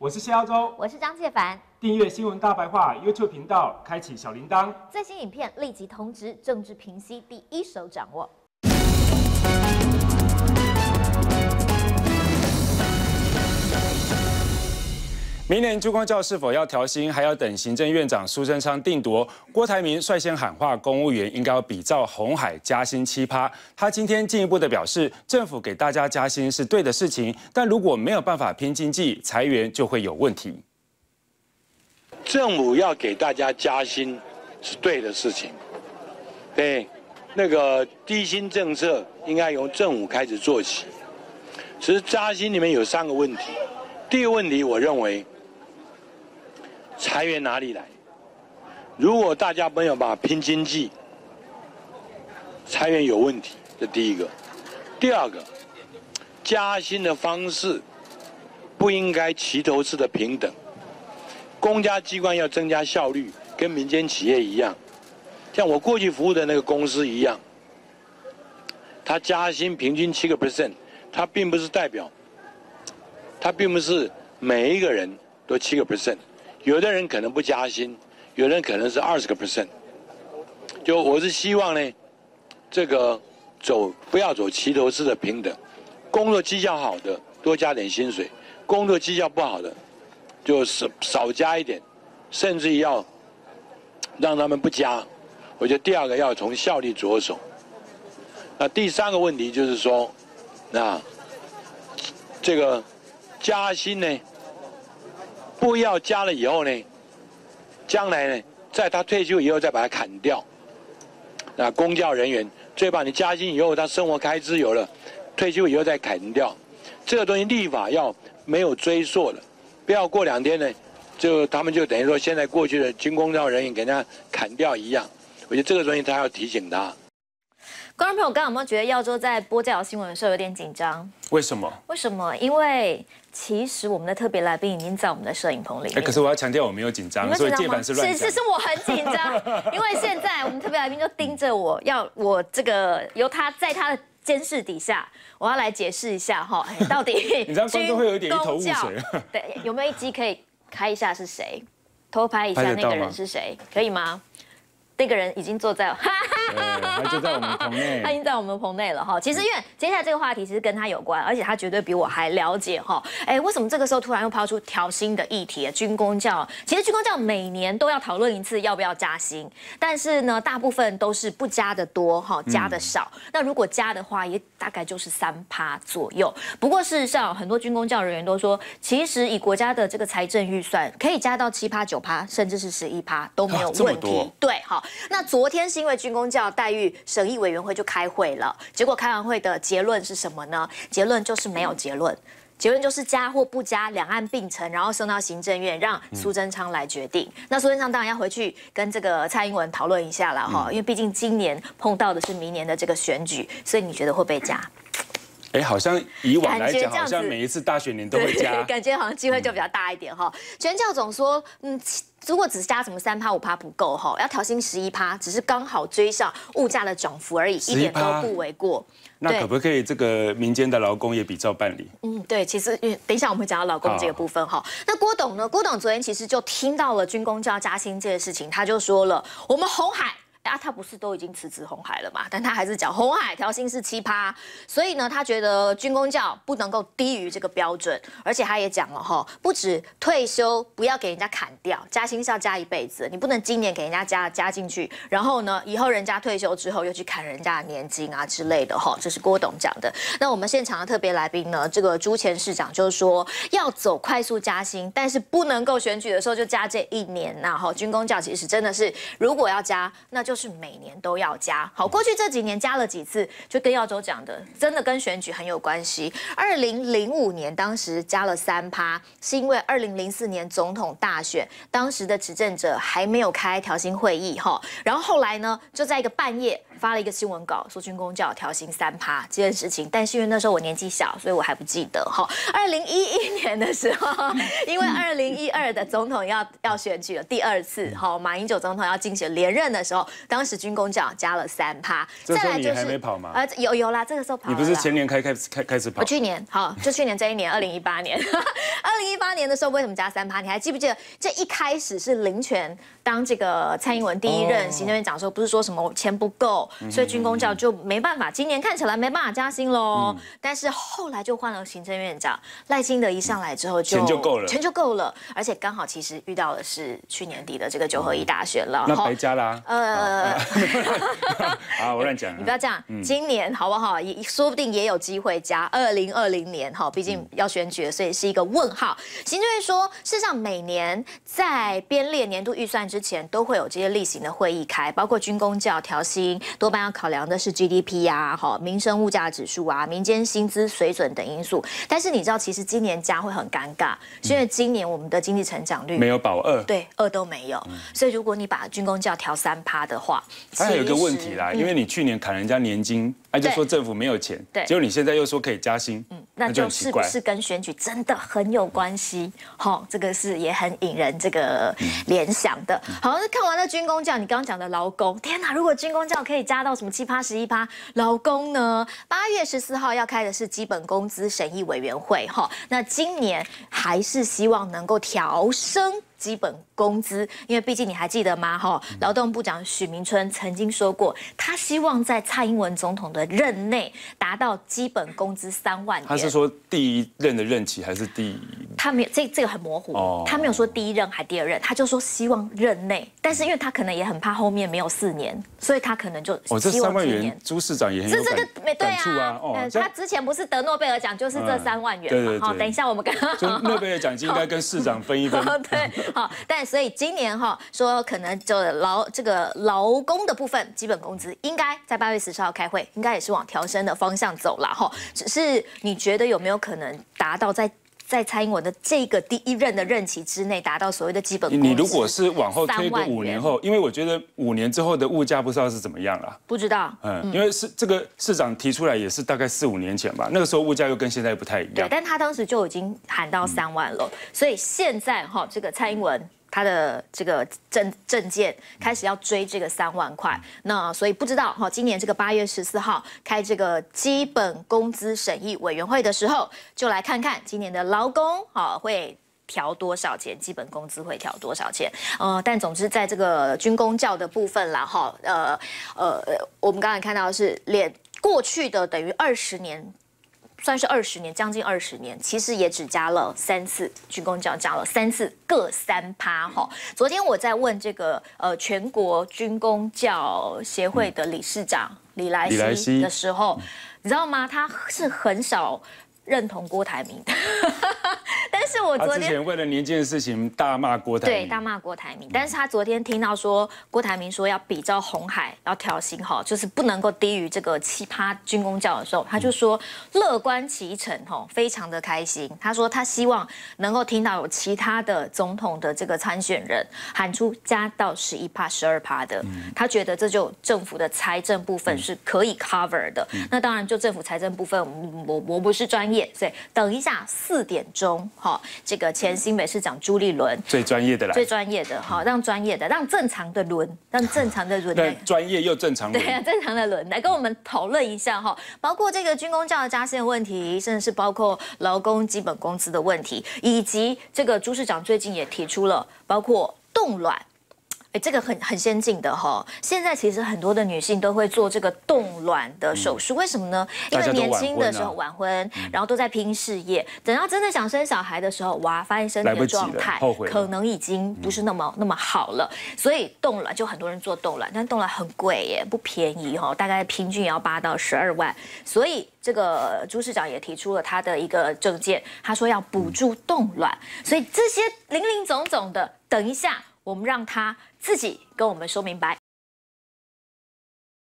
我是谢耀洲，我是张介凡。订阅新闻大白话 YouTube 频道，开启小铃铛，最新影片立即通知，政治评析第一手掌握。明年珠光教是否要调薪，还要等行政院长苏贞昌定夺。郭台铭率先喊话，公务员应该要比照红海加薪七趴。他今天进一步的表示，政府给大家加薪是对的事情，但如果没有办法拼经济，裁员就会有问题。政府要给大家加薪是对的事情，对，那个低薪政策应该由政府开始做起。其实加薪里面有三个问题，第一个问题我认为。裁员哪里来？如果大家没有办法拼经济，裁员有问题。这第一个。第二个，加薪的方式不应该齐头式的平等。公家机关要增加效率，跟民间企业一样，像我过去服务的那个公司一样，他加薪平均七个 percent，他并不是代表，他并不是每一个人都七个 percent。有的人可能不加薪，有人可能是二十个 percent。就我是希望呢，这个走不要走齐头式的平等，工作绩效好的多加点薪水，工作绩效不好的就少少加一点，甚至要让他们不加。我觉得第二个要从效率着手。那第三个问题就是说，那这个加薪呢？不要加了以后呢，将来呢，在他退休以后再把它砍掉。那公教人员最怕你加薪以后，他生活开支有了，退休以后再砍掉。这个东西立法要没有追溯的，不要过两天呢，就他们就等于说现在过去的军公教人员给人家砍掉一样。我觉得这个东西他要提醒他。观众朋友，刚刚有没有觉得耀州在播这条新闻的时候有点紧张？为什么？为什么？因为其实我们的特别来宾已经在我们的摄影棚里。哎，可是我要强调，我没有紧张，所以键盘是乱。是是是，我很紧张，因为现在我们特别来宾就盯着我，要我这个由他在他的监视底下，我要来解释一下哈，到底你知道观众 会有一点一头雾水。对，有没有一机可以开一下是谁？偷拍一下那个人是谁？可以吗？那个人已经坐在，他就在我们棚内，他已经在我们棚内了哈。其实因为接下来这个话题其实跟他有关，而且他绝对比我还了解哈。哎，为什么这个时候突然又抛出调薪的议题？军工教其实军工教每年都要讨论一次要不要加薪，但是呢，大部分都是不加的多哈，加的少。那如果加的话，也大概就是三趴左右。不过事实上，很多军工教人员都说，其实以国家的这个财政预算，可以加到七趴、九趴，甚至是十一趴都没有问题。对，好。那昨天是因为军工教待遇审议委员会就开会了，结果开完会的结论是什么呢？结论就是没有结论，结论就是加或不加，两岸并成，然后送到行政院让苏贞昌来决定。那苏贞昌当然要回去跟这个蔡英文讨论一下了哈，因为毕竟今年碰到的是明年的这个选举，所以你觉得会被加？哎，好像以往来讲，好像每一次大选年都会加，感觉好像机会就比较大一点哈。全教总说，嗯，如果只是加什么三趴五趴不够哈，要调薪十一趴，只是刚好追上物价的涨幅而已，一点都不为过。那可不可以这个民间的劳工也比照办理？嗯，对，其实等一下我们会讲到劳工这个部分哈。那郭董呢？郭董昨天其实就听到了军工就要加薪这件事情，他就说了，我们红海。啊，他不是都已经辞职红海了嘛？但他还是讲红海调薪是七葩，所以呢，他觉得军工教不能够低于这个标准，而且他也讲了哈，不止退休不要给人家砍掉，加薪是要加一辈子，你不能今年给人家加加进去，然后呢，以后人家退休之后又去砍人家的年金啊之类的哈，这是郭董讲的。那我们现场的特别来宾呢，这个朱前市长就是说要走快速加薪，但是不能够选举的时候就加这一年呐哈，军工教其实真的是如果要加，那就。就是每年都要加，好，过去这几年加了几次，就跟耀州讲的，真的跟选举很有关系。二零零五年当时加了三趴，是因为二零零四年总统大选，当时的执政者还没有开调薪会议哈，然后后来呢，就在一个半夜发了一个新闻稿，说军工教调薪三趴这件事情，但是因为那时候我年纪小，所以我还不记得哈。二零一一年的时候，因为二零一二的总统要要选举了第二次，哈，马英九总统要竞选连任的时候，当时军工教加了三趴。这时候你还没跑吗？呃，有有啦，这个时候跑。你不是前年开开始开开始跑？我去年好，就去年这一年，二零一八年，二零一八年的时候为什么加三趴？你还记不记得？这一开始是林权当这个蔡英文第一任行政院长的时候，不是说什么钱不够，所以军工教就没办法，今年看起来没办法加薪喽。但是后来就换了行政院长赖清德一上来之后，就钱就够了，钱就够了，而且刚好其实遇到的是去年底的这个九合一大选了，那白加啦。呃，好，我乱讲，你不要这样，今年好不好？也说不定也有机会加。二零二零年哈，毕竟要选举，所以是一个问号。行政院说，事实上每年在编列年度预算之前，都会有这些例行的会议开，包括军工教调薪，多半要考量的是 GDP 呀、哈民生物价指数啊、民间薪资水准等因素。但是你知道，其实今年加会很尴尬，因为今年我们的经济成长率没有保二，对，二都没有。所以如果你把军工教调三趴的话，它有一个问题啦，因为你去年砍人家年金，那就说政府没有钱，对，结果你现在又说可以加薪，嗯，那就是不是跟选举真的很有关系？好，这个是也很引人这个联想的。好，那看完了军工教，你刚刚讲的劳工，天哪！如果军工教可以加到什么七趴、十一趴，劳工呢？八月十四号要开的是基本工资审议委员会，哈，那今年还是希望能够调升。基本工资，因为毕竟你还记得吗？哈，劳动部长许明春曾经说过，他希望在蔡英文总统的任内达到基本工资三万元。他是说第一任的任期还是第？他没有这这个很模糊，他没有说第一任还第二任，他就说希望任内。但是因为他可能也很怕后面没有四年，所以他可能就哦，这三万元，朱市长也很有没对啊。哦，他之前不是得诺贝尔奖就是这三万元嘛？好，等一下我们跟就诺贝尔奖金应该跟市长分一分。对。好，但所以今年哈说可能就劳这个劳工的部分基本工资应该在八月十四号开会，应该也是往调升的方向走了哈。只是你觉得有没有可能达到在在蔡英文的这个第一任的任期之内达到所谓的基本？你如果是往后推个五年后，因为我觉得五年之后的物价不知道是怎么样了。不知道，嗯，因为是这个市长提出来也是大概四五年前吧，那个时候物价又跟现在不太一样。对，但他当时就已经喊到三万了，所以现在哈这个蔡英文。他的这个证证件开始要追这个三万块，那所以不知道哈，今年这个八月十四号开这个基本工资审议委员会的时候，就来看看今年的劳工哈会调多少钱，基本工资会调多少钱。呃，但总之在这个军工教的部分啦哈，呃呃，我们刚才看到是连过去的等于二十年。算是二十年，将近二十年，其实也只加了三次，军工教加了三次，各三趴哈。昨天我在问这个呃全国军工教协会的理事长李来希的时候，你知道吗？他是很少。认同郭台铭，但是我昨天为了年轻的事情大骂郭台铭，对，大骂郭台铭。但是他昨天听到说郭台铭说要比照红海要调薪哈，就是不能够低于这个奇葩军工教的时候，他就说乐观其成哈，非常的开心。他说他希望能够听到有其他的总统的这个参选人喊出加到十一趴、十二趴的，他觉得这就政府的财政部分是可以 cover 的。那当然就政府财政部分，我我不是专业。所以等一下四点钟，哈，这个前新北市长朱立伦最专业的啦，最专业的，哈，让专业的，让正常的轮，让正常的轮，对，专业又正常，对，正常的轮来跟我们讨论一下哈，包括这个军工教的加薪问题，甚至是包括劳工基本工资的问题，以及这个朱市长最近也提出了包括冻卵。哎，这个很很先进的哈。现在其实很多的女性都会做这个冻卵的手术，为什么呢？因为年轻的时候晚婚，然后都在拼事业，等到真的想生小孩的时候，哇，发现身体的状态可能已经不是那么那么好了，所以冻卵就很多人做冻卵，但冻卵很贵耶，不便宜哈，大概平均也要八到十二万。所以这个朱市长也提出了他的一个政见，他说要补助冻卵，所以这些零零总总的，等一下我们让他。自己跟我们说明白。